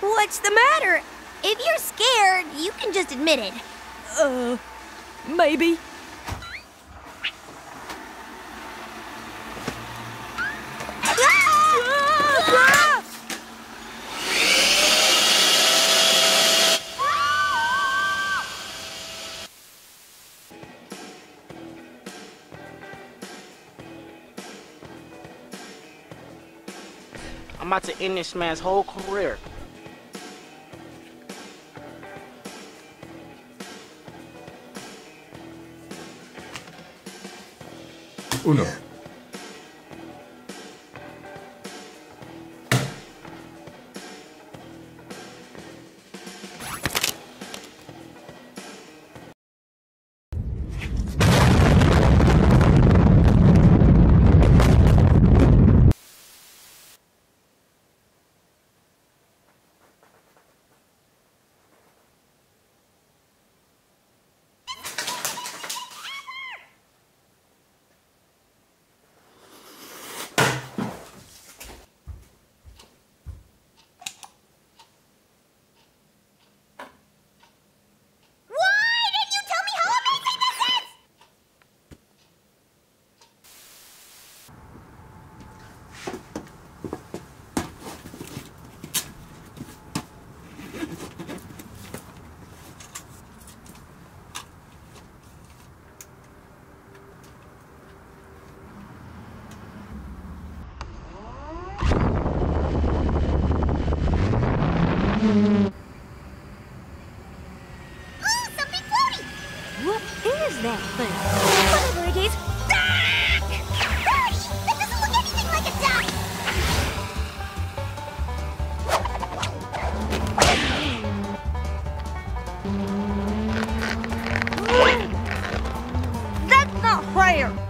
What's the matter? If you're scared, you can just admit it. Uh, maybe. I'm about to end this man's whole career. Uno. Is that thing? Whatever it is. Duck! That doesn't look anything like a duck! That's not fair.